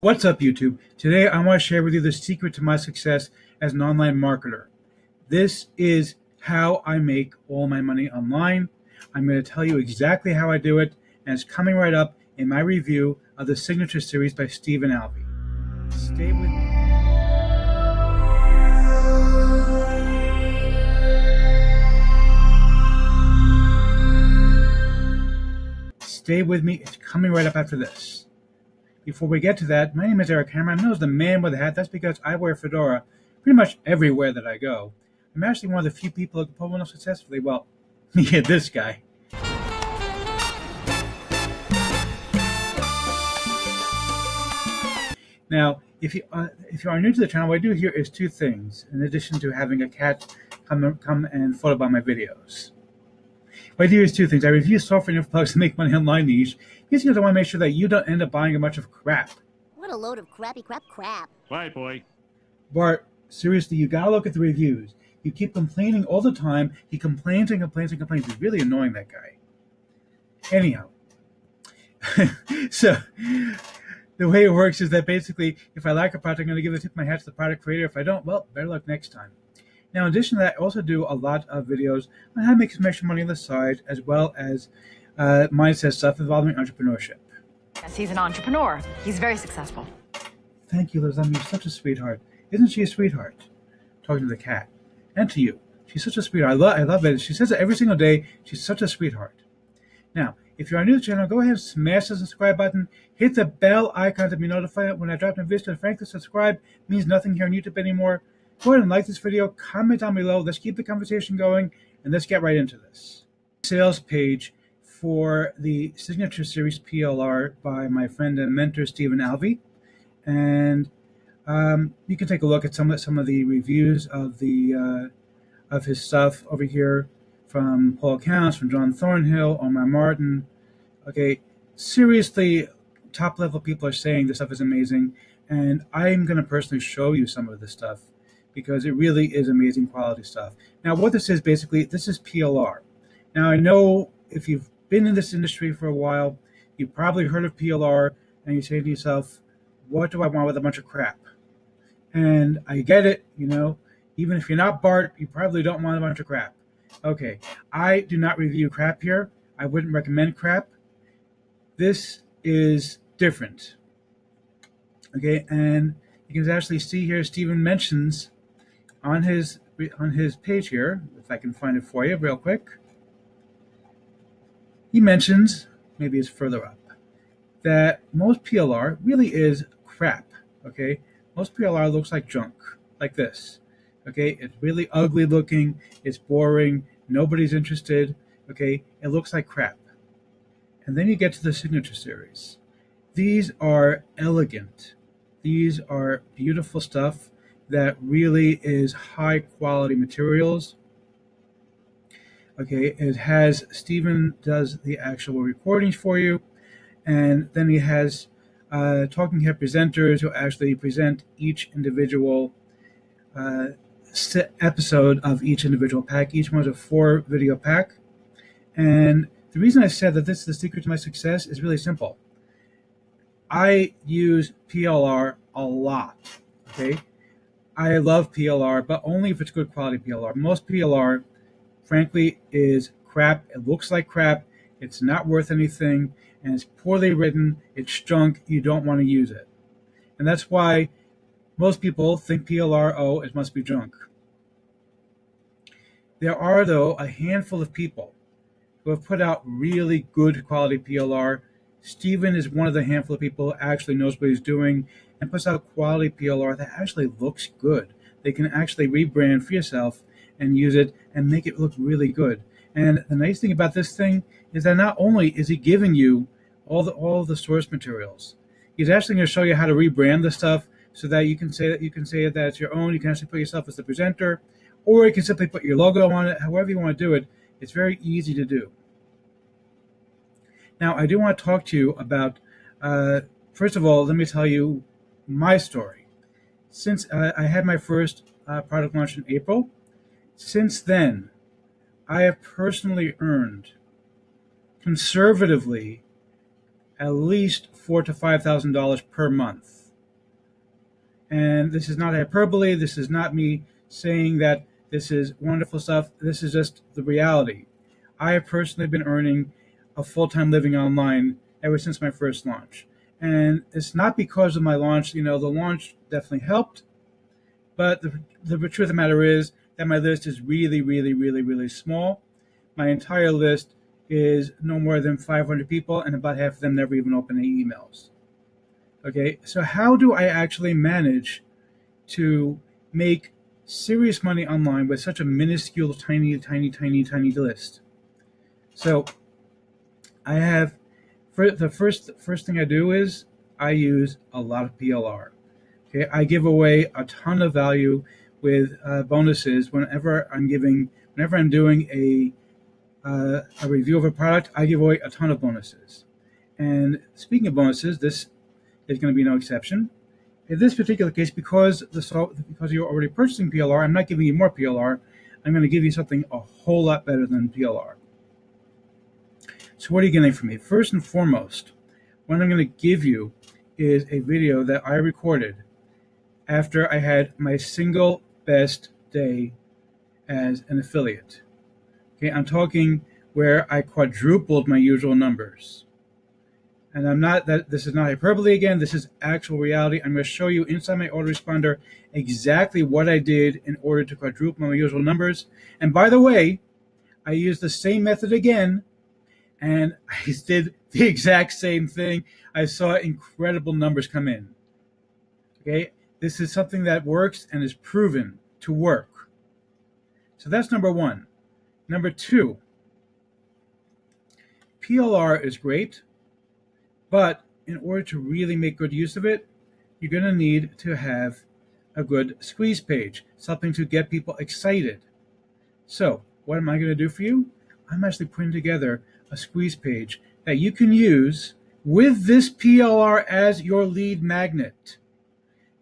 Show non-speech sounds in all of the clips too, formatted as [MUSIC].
What's up, YouTube? Today I want to share with you the secret to my success as an online marketer. This is how I make all my money online. I'm going to tell you exactly how I do it, and it's coming right up in my review of the Signature Series by Stephen Alvey. Stay with me. Stay with me. It's coming right up after this. Before we get to that, my name is Eric Hammer. I'm known as the man with the hat. That's because I wear fedora pretty much everywhere that I go. I'm actually one of the few people who can pull one off successfully. Well, [LAUGHS] yeah, this guy. Now, if you uh, if you are new to the channel, what I do here is two things. In addition to having a cat come come and follow by my videos, what I do is two things. I review software and plugs to make money online niche because I want to make sure that you don't end up buying a bunch of crap. What a load of crappy crap crap. Bye, boy. Bart, seriously, you gotta look at the reviews. You keep complaining all the time. He complains and complains and complains. He's really annoying, that guy. Anyhow, [LAUGHS] so the way it works is that basically, if I like a product, I'm going to give the tip of my hat to the product creator. If I don't, well, better luck next time. Now, in addition to that, I also do a lot of videos on how to make some extra money on the side, as well as uh, mindset stuff involving entrepreneurship. Yes, he's an entrepreneur. He's very successful. Thank you, Liz. I'm you're such a sweetheart. Isn't she a sweetheart? Talking to the cat. And to you. She's such a sweetheart. I love, I love it. She says it every single day. She's such a sweetheart. Now, if you're new to the channel, go ahead and smash the subscribe button. Hit the bell icon to be notified when I drop a new videos. Frankly, subscribe means nothing here on YouTube anymore. Go ahead and like this video. Comment down below. Let's keep the conversation going. And let's get right into this. Sales page for the Signature Series PLR by my friend and mentor Stephen Alvey, and um, you can take a look at some of some of the reviews of the uh, of his stuff over here from Paul Counts, from John Thornhill, Omar Martin. Okay, seriously, top level people are saying this stuff is amazing, and I'm going to personally show you some of this stuff because it really is amazing quality stuff. Now, what this is basically, this is PLR. Now, I know if you've been in this industry for a while, you've probably heard of PLR, and you say to yourself, what do I want with a bunch of crap? And I get it, you know, even if you're not Bart, you probably don't want a bunch of crap. Okay, I do not review crap here. I wouldn't recommend crap. This is different. Okay, and you can actually see here Stephen mentions on his on his page here, if I can find it for you real quick he mentions, maybe it's further up, that most PLR really is crap. Okay, most PLR looks like junk, like this. Okay, it's really ugly looking, it's boring, nobody's interested. Okay, it looks like crap. And then you get to the signature series. These are elegant. These are beautiful stuff that really is high quality materials Okay, it has Stephen does the actual recordings for you, and then he has uh, talking head presenters who actually present each individual uh, episode of each individual pack. Each one is a four video pack, and the reason I said that this is the secret to my success is really simple. I use PLR a lot. Okay, I love PLR, but only if it's good quality PLR. Most PLR frankly, is crap. It looks like crap. It's not worth anything, and it's poorly written. It's junk. You don't want to use it. And that's why most people think PLR, oh, it must be junk. There are, though, a handful of people who have put out really good quality PLR. Stephen is one of the handful of people who actually knows what he's doing and puts out quality PLR that actually looks good. They can actually rebrand for yourself and use it and make it look really good. And the nice thing about this thing is that not only is he giving you all the all the source materials, he's actually going to show you how to rebrand the stuff so that you can say that you can say that it's your own. You can actually put yourself as the presenter, or you can simply put your logo on it. However you want to do it, it's very easy to do. Now, I do want to talk to you about. Uh, first of all, let me tell you my story. Since uh, I had my first uh, product launch in April, since then, I have personally earned conservatively at least four to five thousand dollars per month. And this is not hyperbole. This is not me saying that this is wonderful stuff. This is just the reality. I have personally been earning a full time living online ever since my first launch. And it's not because of my launch. You know, the launch definitely helped. But the, the truth of the matter is that my list is really, really, really, really small. My entire list is no more than 500 people, and about half of them never even open any emails. Okay, so how do I actually manage to make serious money online with such a minuscule, tiny, tiny, tiny, tiny list? So I have for the first first thing I do is I use a lot of PLR. Okay, I give away a ton of value with uh, bonuses whenever I'm giving, whenever I'm doing a uh, a review of a product, I give away a ton of bonuses. And speaking of bonuses, this is going to be no exception. In this particular case, because the because you're already purchasing PLR, I'm not giving you more PLR. I'm going to give you something a whole lot better than PLR. So what are you getting from me? First and foremost, what I'm going to give you is a video that I recorded after I had my single best day as an affiliate. Okay, I'm talking where I quadrupled my usual numbers. And I'm not that this is not hyperbole again, this is actual reality. I'm going to show you inside my autoresponder exactly what I did in order to quadruple my usual numbers. And by the way, I used the same method again and [LAUGHS] I did the exact same thing. I saw incredible numbers come in. Okay, this is something that works and is proven to work. So that's number one. Number two, PLR is great, but in order to really make good use of it, you're going to need to have a good squeeze page, something to get people excited. So, what am I going to do for you? I'm actually putting together a squeeze page that you can use with this PLR as your lead magnet.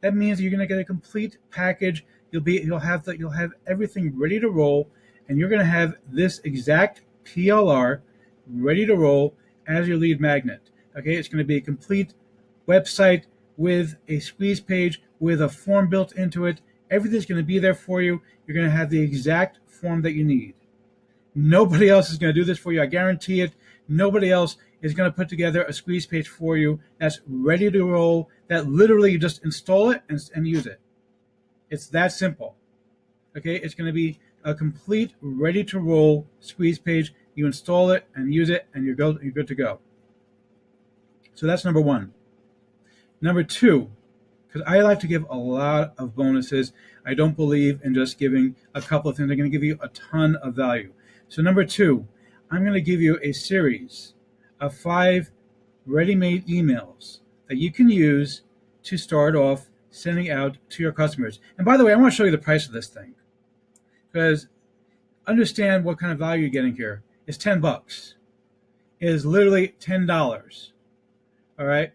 That means you're going to get a complete package. You'll be you'll have the, you'll have everything ready to roll, and you're going to have this exact PLR ready to roll as your lead magnet. Okay, it's going to be a complete website with a squeeze page with a form built into it. Everything's going to be there for you. You're going to have the exact form that you need. Nobody [LAUGHS] else is going to do this for you. I guarantee it. Nobody else is going to put together a squeeze page for you that's ready to roll, that literally you just install it and, and use it. It's that simple. Okay, it's going to be a complete, ready to roll squeeze page. You install it and use it, and you're, good, you're good to go. So that's number one. Number two, because I like to give a lot of bonuses. I don't believe in just giving a couple of things. I'm going to give you a ton of value. So, number two, I'm going to give you a series of five ready made emails that you can use to start off sending out to your customers. And by the way, I want to show you the price of this thing because understand what kind of value you're getting here. It's 10 bucks. It is literally $10. All right.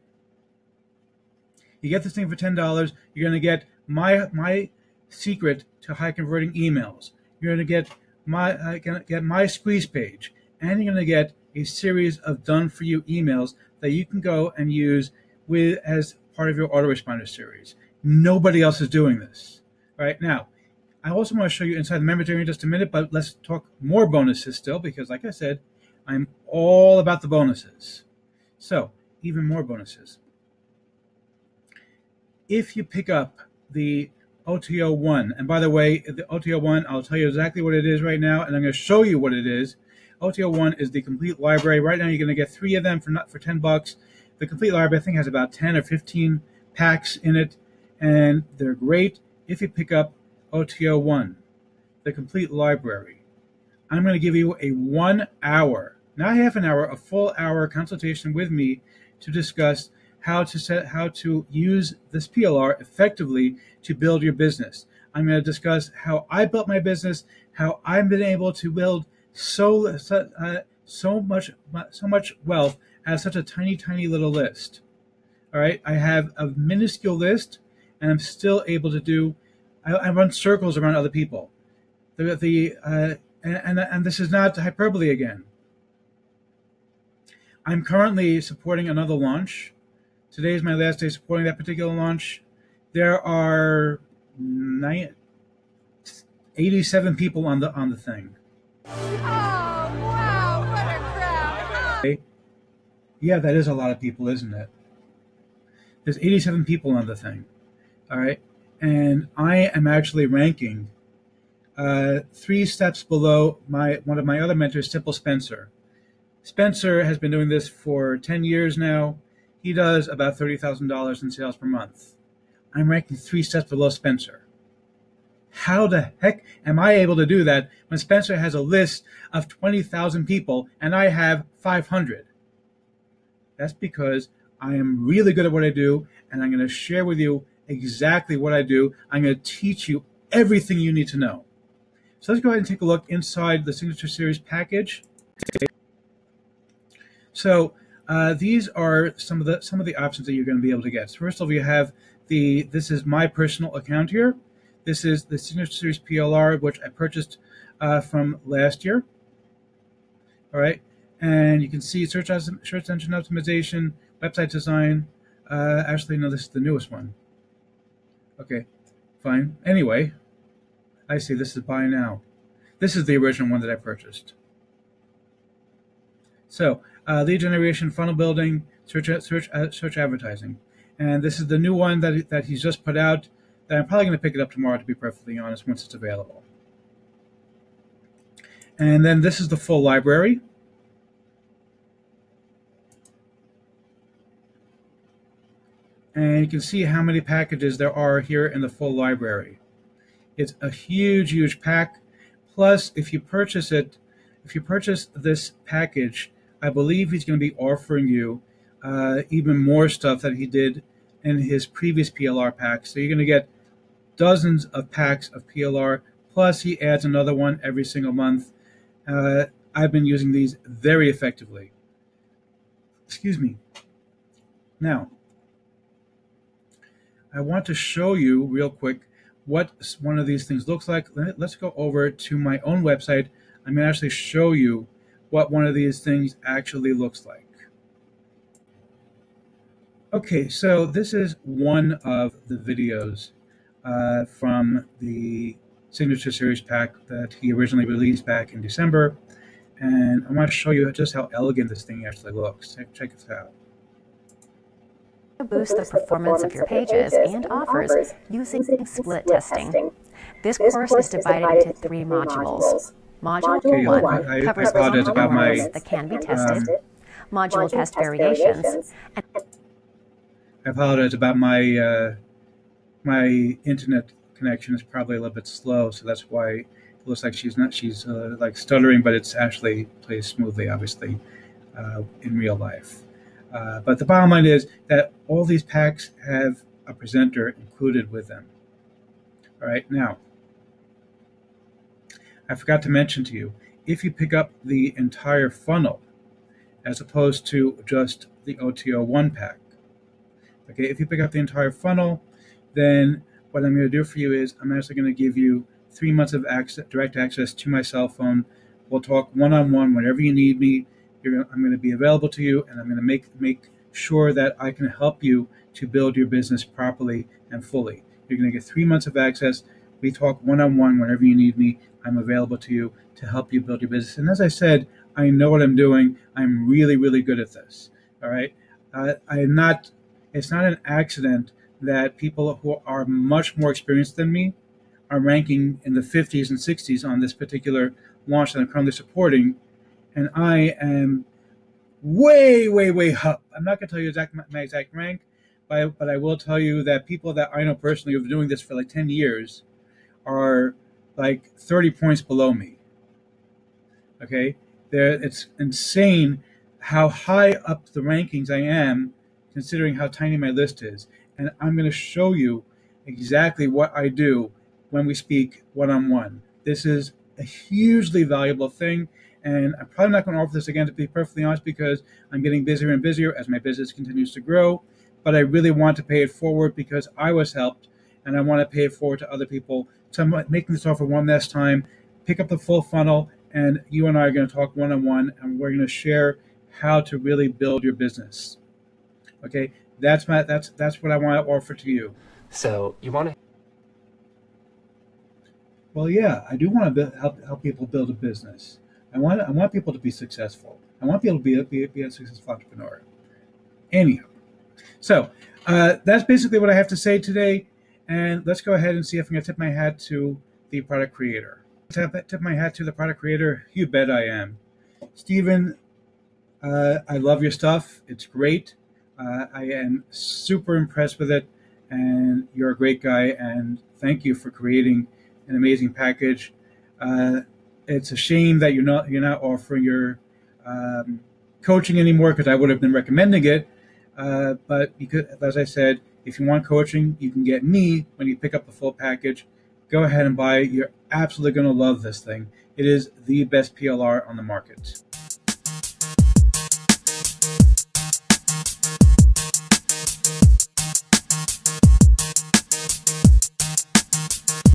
You get this thing for $10. You're going to get my, my secret to high converting emails. You're going to get my uh, get my squeeze page, and you're going to get a series of done for you emails that you can go and use with as part of your autoresponder series. Nobody else is doing this right now. I also want to show you inside the member area in just a minute, but let's talk more bonuses still because, like I said, I'm all about the bonuses. So, even more bonuses. If you pick up the OTO1. And by the way, the OTO1, I'll tell you exactly what it is right now, and I'm going to show you what it is. OTO1 is the complete library. Right now, you're going to get three of them for not for 10 bucks. The complete library, I think, has about 10 or 15 packs in it, and they're great if you pick up OTO1, the complete library. I'm going to give you a one hour, not half an hour, a full hour consultation with me to discuss how to set how to use this PLR effectively to build your business. I'm going to discuss how I built my business, how I've been able to build so so, uh, so much so much wealth as such a tiny tiny little list. All right, I have a minuscule list, and I'm still able to do. I, I run circles around other people. The the uh, and, and and this is not hyperbole again. I'm currently supporting another launch Today is my last day supporting that particular launch. There are nine, 87 people on the on the thing. Oh, wow, what a crowd. Yeah, that is a lot of people, isn't it? There's 87 people on the thing. All right. And I am actually ranking uh, three steps below my one of my other mentors, Simple Spencer. Spencer has been doing this for 10 years now. He does about $30,000 in sales per month. I'm ranking three steps below Spencer. How the heck am I able to do that when Spencer has a list of 20,000 people and I have 500? That's because I am really good at what I do and I'm going to share with you exactly what I do. I'm going to teach you everything you need to know. So let's go ahead and take a look inside the Signature Series package. So uh, these are some of the some of the options that you're going to be able to get. So first of all, you have the this is my personal account here. This is the Signature Series PLR, which I purchased uh, from last year. All right, and you can see search search engine optimization, website design. Uh, actually, no, this is the newest one. Okay, fine. Anyway, I see this is buy now. This is the original one that I purchased. So uh, lead generation, funnel building, search search uh, search advertising, and this is the new one that that he's just put out. That I'm probably going to pick it up tomorrow, to be perfectly honest, once it's available. And then this is the full library. And you can see how many packages there are here in the full library. It's a huge, huge pack. Plus, if you purchase it, if you purchase this package, I believe he's going to be offering you uh, even more stuff that he did in his previous PLR packs. So you're going to get dozens of packs of PLR. Plus, he adds another one every single month. Uh, I've been using these very effectively. Excuse me. Now, I want to show you real quick what one of these things looks like. Let's go over to my own website. I'm going to actually show you what one of these things actually looks like. Okay, so this is one of the videos uh, from the Signature Series pack that he originally released back in December. And I want to show you just how elegant this thing actually looks. Check, check this out. Boost the performance of your pages and offers using split testing. This course is divided into three modules. Module Okay, 1 I- I covers apologize all about my, that can be tested, module test variations, and I apologize about my uh, my internet connection is probably a little bit slow, so that's why it looks like she's not she's uh, like stuttering, but it's actually plays smoothly, obviously, uh, in real life. Uh, but the bottom line is that all these packs have a presenter included with them. All right, now I forgot to mention to you if you pick up the entire funnel as opposed to just the OTO one pack. Okay, if you pick up the entire funnel, then what I'm going to do for you is I'm actually going to give you three months of access, direct access to my cell phone. We'll talk one on one whenever you need me. You're, I'm going to be available to you, and I'm going to make make sure that I can help you to build your business properly and fully. You're going to get three months of access. We talk one on one whenever you need me. I'm available to you to help you build your business. And as I said, I know what I'm doing. I'm really, really good at this. All right. Uh, I'm not. It's not an accident that people who are much more experienced than me are ranking in the 50s and 60s on this particular launch that I'm currently supporting, and I am way, way, way up. I'm not going to tell you exact my exact rank, but I, but I will tell you that people that I know personally who've been doing this for like 10 years are like 30 points below me. Okay, there it's insane how high up the rankings I am, considering how tiny my list is. And I'm going to show you exactly what I do when we speak one on one. This is a hugely valuable thing. And I'm probably not going to offer this again, to be perfectly honest, because I'm getting busier and busier as my business continues to grow. But I really want to pay it forward because I was helped and I want to pay it forward to other people. So I'm making this offer one last time. Pick up the full funnel, and you and I are going to talk one on one, and we're going to share how to really build your business. Okay, That's my that's that's what I want to offer to you. So you want to Well, yeah, I do want to help help people build a business. I want I want people to be successful. I want people to be a, be, a, be a successful entrepreneur. Anyhow, so uh, that's basically what I have to say today. And let's go ahead and see if I'm going to tip my hat to the product creator. Tip, tip my hat to the product creator. You bet I am. Stephen, uh, I love your stuff. It's great. Uh, I am super impressed with it. And you're a great guy. And thank you for creating an amazing package. Uh, it's a shame that you're not you're not offering your um, coaching anymore because I would have been recommending it. Uh, but because, as I said, if you want coaching, you can get me when you pick up the full package. Go ahead and buy it. You're absolutely going to love this thing. It is the best PLR on the market.